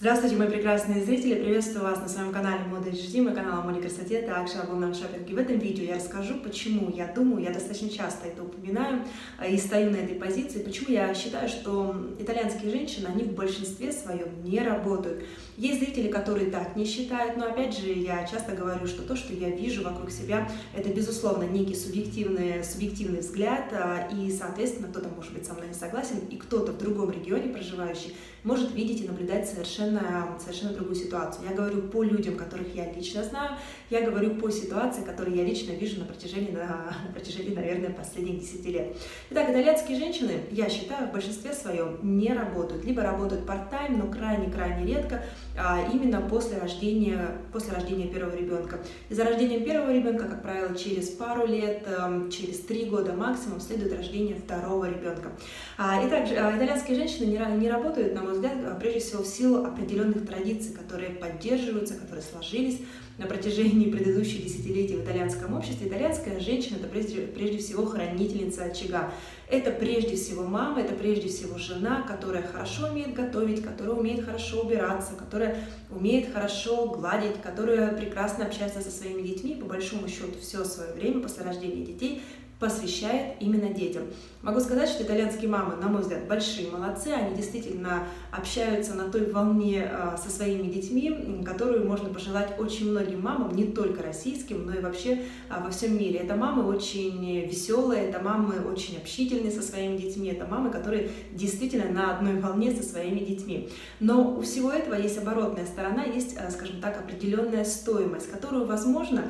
Здравствуйте, мои прекрасные зрители! Приветствую вас на своем канале Мода HD, мой канал о моде красоте, также об онлайн шопинге. В этом видео я расскажу, почему я думаю, я достаточно часто это упоминаю э, и стою на этой позиции, почему я считаю, что итальянские женщины, они в большинстве своем не работают. Есть зрители, которые так не считают, но опять же я часто говорю, что то, что я вижу вокруг себя, это безусловно некий субъективный, субъективный взгляд, а, и, соответственно, кто-то может быть со мной не согласен, и кто-то в другом регионе проживающий может видеть и наблюдать совершенно, совершенно другую ситуацию. Я говорю по людям, которых я лично знаю, я говорю по ситуации, которые я лично вижу на протяжении, на, на протяжении наверное, последних 10 лет. Итак, итальянские женщины, я считаю, в большинстве своем не работают, либо работают part-time, но крайне-крайне редко, а, именно после рождения, после рождения первого ребенка. И за рождением первого ребенка, как правило, через пару лет, эм, через три года максимум следует рождение второго ребенка. А, итак, а, итальянские женщины не, не работают, на мой взгляд, прежде всего в силу определенных традиций, которые поддерживаются, которые сложились на протяжении предыдущих десятилетий в итальянском обществе. Итальянская женщина – это прежде, прежде всего хранительница очага. Это прежде всего мама, это прежде всего жена, которая хорошо умеет готовить, которая умеет хорошо убираться, которая умеет хорошо гладить, которая прекрасно общается со своими детьми. По большому счету, все свое время после рождения детей посвящает именно детям. Могу сказать, что итальянские мамы, на мой взгляд, большие молодцы, они действительно общаются на той волне а, со своими детьми, которую можно пожелать очень многим мамам, не только российским, но и вообще а, во всем мире. Это мамы очень веселые, это мамы очень общительные со своими детьми, это мамы, которые действительно на одной волне со своими детьми. Но у всего этого есть оборотная сторона, есть, а, скажем так, определенная стоимость, которую, возможно,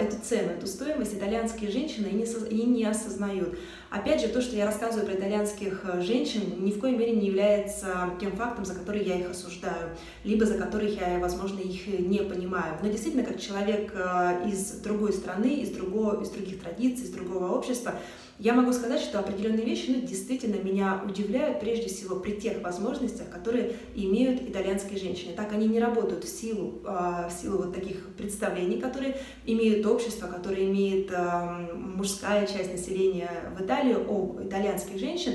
эту цену, эту стоимость итальянские женщины не и не осознают. Опять же, то, что я рассказываю про итальянских э, женщин, ни в коей мере не является тем фактом, за который я их осуждаю, либо за который я, возможно, их не понимаю. Но действительно, как человек э, из другой страны, из, другого, из других традиций, из другого общества, я могу сказать, что определенные вещи ну, действительно меня удивляют, прежде всего, при тех возможностях, которые имеют итальянские женщины. Так они не работают в силу, э, в силу вот таких представлений, которые имеют общество, которые имеет мужская часть населения в Италии, Италию, об итальянских женщин,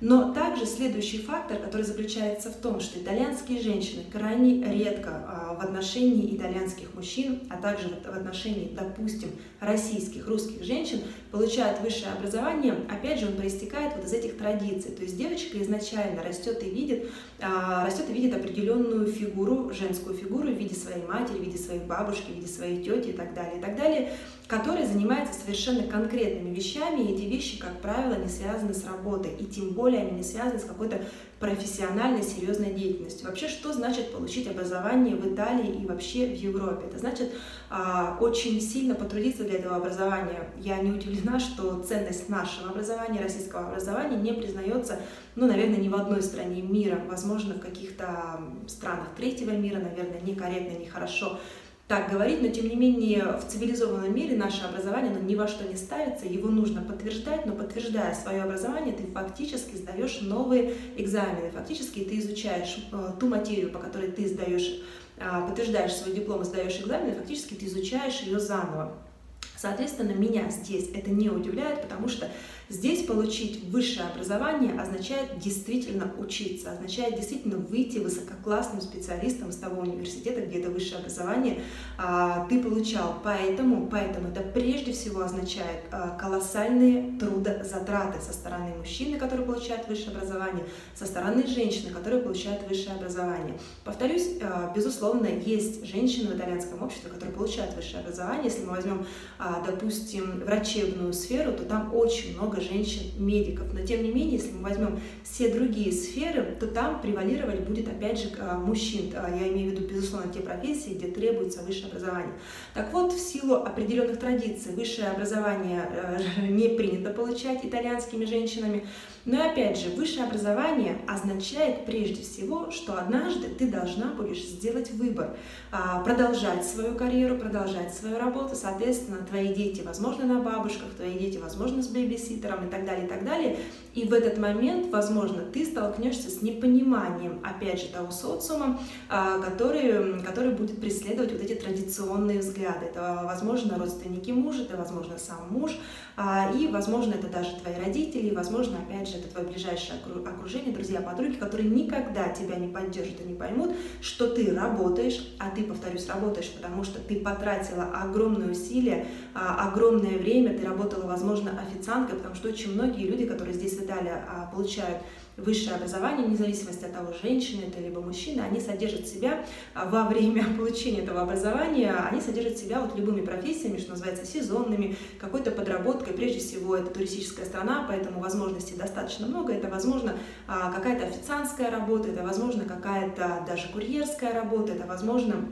но также следующий фактор, который заключается в том, что итальянские женщины крайне редко а, в отношении итальянских мужчин, а также в отношении, допустим, российских, русских женщин получают высшее образование, опять же, он проистекает вот из этих традиций. То есть девочка изначально растет и видит, а, растет и видит определенную фигуру, женскую фигуру в виде своей матери, в виде своей бабушки, в виде своей тети и так далее, и так далее, которая занимается совершенно конкретными вещами, и эти вещи, как правило, не связаны с работой, и тем более они не связаны с какой-то профессиональной, серьезной деятельностью. Вообще, что значит получить образование в Италии и вообще в Европе? Это значит а, очень сильно потрудиться для этого образования. Я не удивлена, что ценность нашего образования, российского образования не признается, ну, наверное, ни в одной стране мира. Возможно, в каких-то странах третьего мира, наверное, некорректно, нехорошо так говорить, но тем не менее в цивилизованном мире наше образование оно ни во что не ставится, его нужно подтверждать, но подтверждая свое образование, ты фактически сдаешь новые экзамены, фактически ты изучаешь э, ту материю, по которой ты сдаешь, э, подтверждаешь свой диплом и сдаешь экзамены, фактически ты изучаешь ее заново. Соответственно, меня здесь это не удивляет, потому что здесь получить высшее образование означает действительно учиться, означает действительно выйти высококлассным специалистом из того университета, где это высшее образование а, ты получал. Поэтому, поэтому это прежде всего означает а, колоссальные трудозатраты со стороны мужчины, который получает высшее образование, со стороны женщины, которая получает высшее образование. Повторюсь, а, безусловно, есть женщины в итальянском обществе, которые получают высшее образование. Если мы возьмем а, допустим, врачебную сферу, то там очень много женщин-медиков. Но тем не менее, если мы возьмем все другие сферы, то там превалировать будет опять же а, мужчин. А, я имею в виду, безусловно, те профессии, где требуется высшее образование. Так вот, в силу определенных традиций высшее образование не принято получать итальянскими женщинами. Но опять же, высшее образование означает прежде всего, что однажды ты должна будешь сделать выбор, продолжать свою карьеру, продолжать свою работу, соответственно, твои дети, возможно, на бабушках, твои дети, возможно, с бэбиситером, бэбиситером и так далее, и так далее. И в этот момент, возможно, ты столкнешься с непониманием, опять же, того социума, а, который, который будет преследовать вот эти традиционные взгляды. Это, возможно, родственники мужа, это, возможно, сам муж, а, и, возможно, это даже твои родители, и, возможно, опять же, это твое ближайшее окружение, друзья, подруги, которые никогда тебя не поддержат и не поймут, что ты работаешь, а ты, повторюсь, работаешь, потому что ты потратила огромные усилия, а, огромное время, ты работала, возможно, официанткой, потому что очень многие люди, которые здесь в Италии а, получают высшее образование, вне зависимости от того, женщина это либо мужчина, они содержат себя а, во время получения этого образования, они содержат себя вот любыми профессиями, что называется, сезонными, какой-то подработкой. Прежде всего, это туристическая страна, поэтому возможностей достаточно много. Это, возможно, а, какая-то официантская работа, это, возможно, какая-то даже курьерская работа, это, возможно,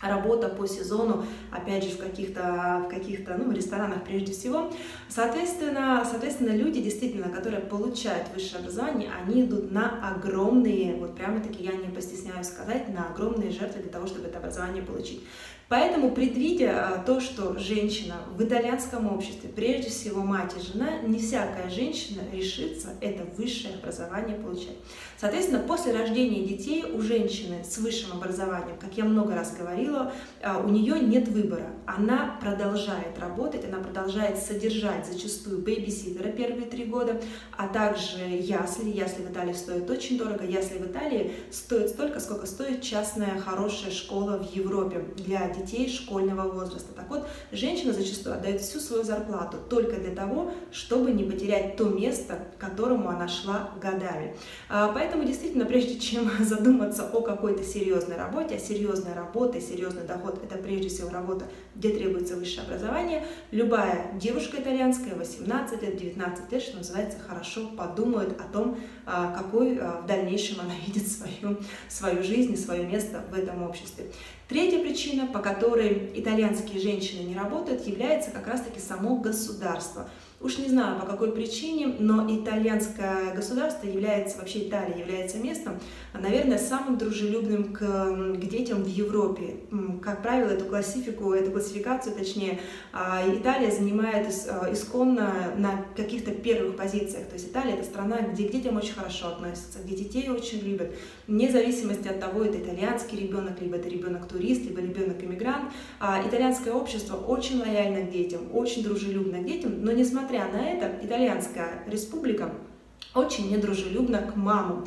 работа по сезону, опять же, в каких-то в каких-то ну, ресторанах прежде всего. Соответственно, соответственно, люди, действительно, которые получают высшее образование, они идут на огромные, вот прямо-таки я не постесняюсь сказать, на огромные жертвы для того, чтобы это образование получить. Поэтому, предвидя а, то, что женщина в итальянском обществе, прежде всего мать и жена, не всякая женщина решится это высшее образование получать. Соответственно, после рождения детей у женщины с высшим образованием, как я много раз говорила, а, у нее нет выбора. Она продолжает работать, она продолжает содержать зачастую бэйбиситера первые три года, а также ясли. Ясли в Италии стоят очень дорого. Ясли в Италии стоят столько, сколько стоит частная хорошая школа в Европе для детей школьного возраста. Так вот, женщина зачастую отдает всю свою зарплату только для того, чтобы не потерять то место, к которому она шла годами. А, поэтому действительно, прежде чем задуматься о какой-то серьезной работе, а серьезная работа серьезный доход – это прежде всего работа, где требуется высшее образование, любая девушка итальянская 18 лет, 19 лет, что называется, хорошо подумает о том, а, какой а, в дальнейшем она видит свою, свою жизнь и свое место в этом обществе. Третья причина, по которой итальянские женщины не работают, является как раз-таки само государство. Уж не знаю по какой причине, но итальянское государство является, вообще Италия является местом, наверное, самым дружелюбным к, к детям в Европе. Как правило, эту классифику, эту классификацию, точнее, а, Италия занимает а, исконно на каких-то первых позициях. То есть Италия это страна, где к детям очень хорошо относятся, где детей очень любят, вне зависимости от того, это итальянский ребенок, либо это ребенок-турист, либо ребенок-иммигрант. А, итальянское общество очень лояльно к детям, очень дружелюбно к детям, но несмотря на это, итальянская республика очень недружелюбно к мамам,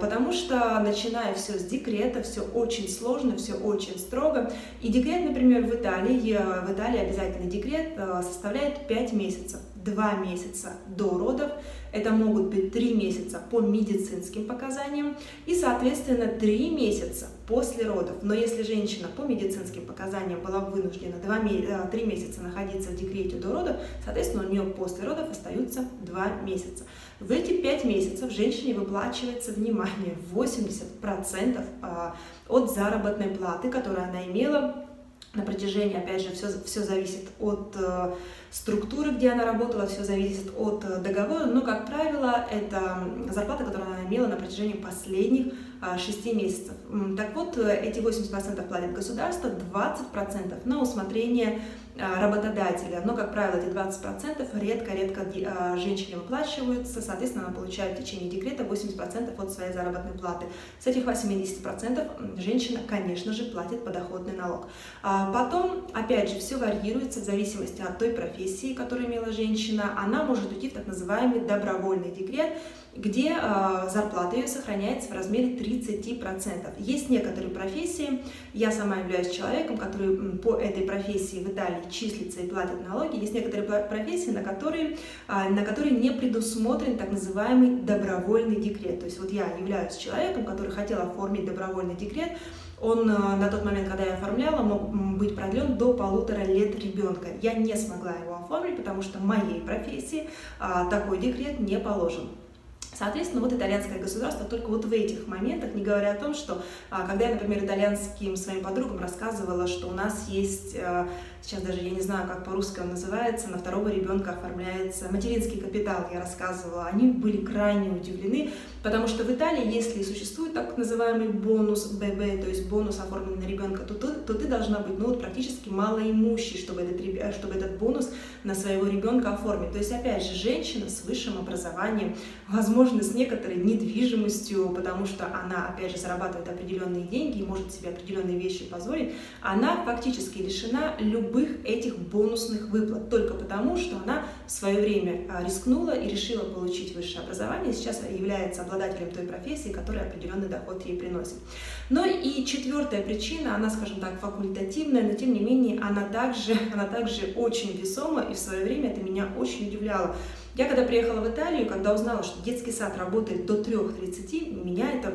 потому что начиная все с декрета, все очень сложно, все очень строго. И декрет, например, в Италии, э, в Италии обязательный декрет э, составляет 5 месяцев. 2 месяца до родов, это могут быть 3 месяца по медицинским показаниям и, соответственно, 3 месяца после родов. Но если женщина по медицинским показаниям была вынуждена 2, 3 э, месяца находиться в декрете до родов, соответственно, у нее после родов остаются 2 месяца. В эти 5 месяцев женщине выплачивается, внимание, 80% а, от заработной платы, которую она имела на протяжении, опять же, все, все зависит от э, структуры, где она работала, все зависит от э, договора, но, как правило, это зарплата, которую она имела на протяжении последних э, 6 месяцев. Так вот, э, эти 80% платит государство, 20% на усмотрение а, работодателя. Но, как правило, эти 20% редко-редко а, женщине выплачиваются, соответственно, она получает в течение декрета 80% от своей заработной платы. С этих 80% женщина, конечно же, платит подоходный налог. А потом, опять же, все варьируется в зависимости от той профессии, которую имела женщина. Она может уйти в так называемый добровольный декрет, где э, зарплата ее сохраняется в размере 30%. Есть некоторые профессии, я сама являюсь человеком, который по этой профессии в Италии числится и платит налоги, есть некоторые профессии, на которые, э, на которые не предусмотрен так называемый добровольный декрет. То есть вот я являюсь человеком, который хотел оформить добровольный декрет, он э, на тот момент, когда я оформляла, мог быть продлен до полутора лет ребенка. Я не смогла его оформить, потому что моей профессии а, такой декрет не положен. Соответственно, вот итальянское государство только вот в этих моментах, не говоря о том, что а, когда я, например, итальянским своим подругам рассказывала, что у нас есть, а, сейчас даже я не знаю, как по-русски он называется, на второго ребенка оформляется материнский капитал, я рассказывала, они были крайне удивлены, потому что в Италии, если существует так называемый бонус ББ, то есть бонус оформленный на ребенка, то, то, то ты должна быть ну, вот, практически малоимущей, чтобы этот, чтобы этот бонус на своего ребенка оформить. То есть, опять же, женщина с высшим образованием, возможно, возможно, с некоторой недвижимостью, потому что она, опять же, зарабатывает определенные деньги и может себе определенные вещи позволить, она фактически лишена любых этих бонусных выплат, только потому, что она в свое время а, рискнула и решила получить высшее образование, и сейчас является обладателем той профессии, которая определенный доход ей приносит. Но и четвертая причина, она, скажем так, факультативная, но тем не менее она также, она также очень весома, и в свое время это меня очень удивляло. Я когда приехала в Италию, когда узнала, что детский сад работает до 3.30, меня это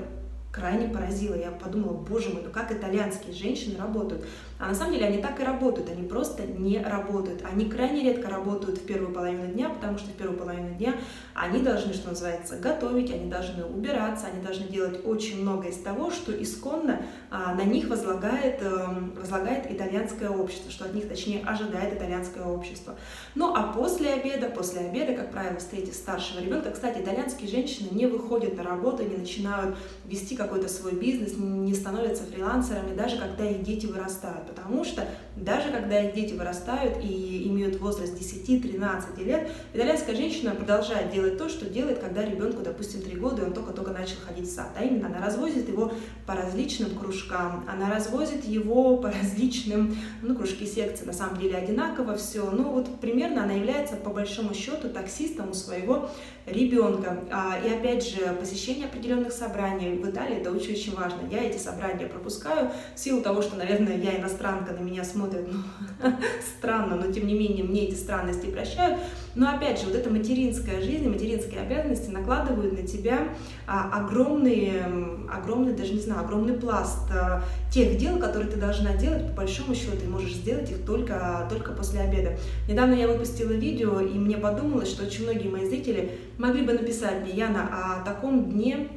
крайне поразило. Я подумала, боже мой, ну как итальянские женщины работают. А на самом деле они так и работают, они просто не работают. Они крайне редко работают в первую половину дня, потому что в первую половину дня они должны, что называется, готовить, они должны убираться, они должны делать очень много из того, что исконно а, на них возлагает, а, возлагает итальянское общество, что от них, точнее, ожидает итальянское общество. Ну а после обеда, после обеда, как правило, встретив старшего ребенка, кстати, итальянские женщины не выходят на работу, не начинают вести какой-то свой бизнес, не становятся фрилансерами, даже когда их дети вырастают потому что даже когда их дети вырастают и имеют возраст 10-13 лет, итальянская женщина продолжает делать то, что делает, когда ребенку, допустим, 3 года, и он только-только начал ходить в сад. А именно, она развозит его по различным кружкам, она развозит его по различным, ну, кружки секции, на самом деле одинаково все, ну, вот примерно она является, по большому счету, таксистом у своего ребенка. А, и опять же, посещение определенных собраний в Италии это очень-очень важно. Я эти собрания пропускаю в силу того, что, наверное, я иностранка, на меня смотрят ну, странно, но тем не менее мне эти странности прощают. Но опять же, вот эта материнская жизнь, материнские обязанности накладывают на тебя а, огромные, огромный, даже не знаю, огромный пласт а, тех дел, которые ты должна делать, по большому счету, и можешь сделать их только, только после обеда. Недавно я выпустила видео, и мне подумалось, что очень многие мои зрители могли бы написать мне, Яна, о таком дне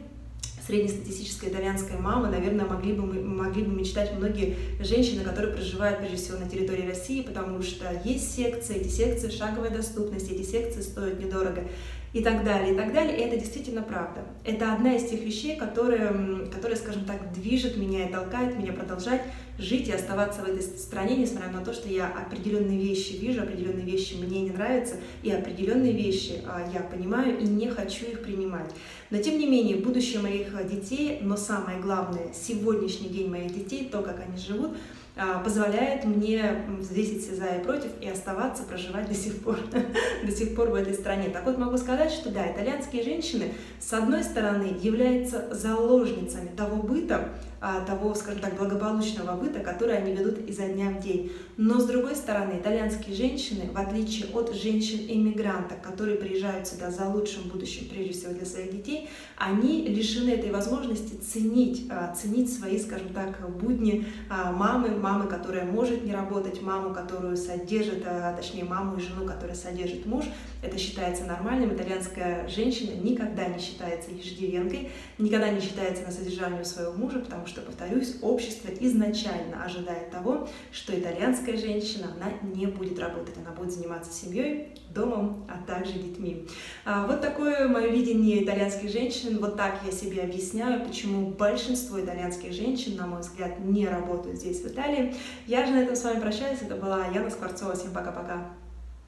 среднестатистической итальянской мамы, наверное, могли бы, могли бы мечтать многие женщины, которые проживают, прежде всего, на территории России, потому что есть секции, эти секции шаговой доступности, эти секции стоят недорого и так далее, и так далее. И это действительно правда. Это одна из тех вещей, которые, которые, скажем так, движет меня и толкает меня продолжать жить и оставаться в этой стране, несмотря на то, что я определенные вещи вижу, определенные вещи мне не нравятся, и определенные вещи а, я понимаю и не хочу их принимать. Но тем не менее, будущее моих детей, но самое главное, сегодняшний день моих детей, то, как они живут, а, позволяет мне взвесить все за и против и оставаться, проживать до сих пор, до сих пор в этой стране. Так вот могу сказать, что да, итальянские женщины, с одной стороны, являются заложницами того быта, а, того, скажем так, благополучного быта, который они ведут изо дня в день. Но с другой стороны, итальянские женщины, в отличие от женщин-иммигрантов, которые приезжают сюда за лучшим будущим, прежде всего для своих детей, они лишены этой возможности ценить, а, ценить свои, скажем так, будни мамы, мамы, которая может не работать, маму, которую содержит, а, точнее маму и жену, которая содержит муж. Это считается нормальным. Итальянская женщина никогда не считается иждивенкой, никогда не считается на содержании своего мужа, потому что, повторюсь, общество изначально ожидает того, что итальянская женщина, она не будет работать, она будет заниматься семьей, домом, а также детьми. А, вот такое мое видение итальянских женщин, вот так я себе объясняю, почему большинство итальянских женщин, на мой взгляд, не работают здесь, в Италии. Я же на этом с вами прощаюсь, это была Яна Скворцова, всем пока-пока.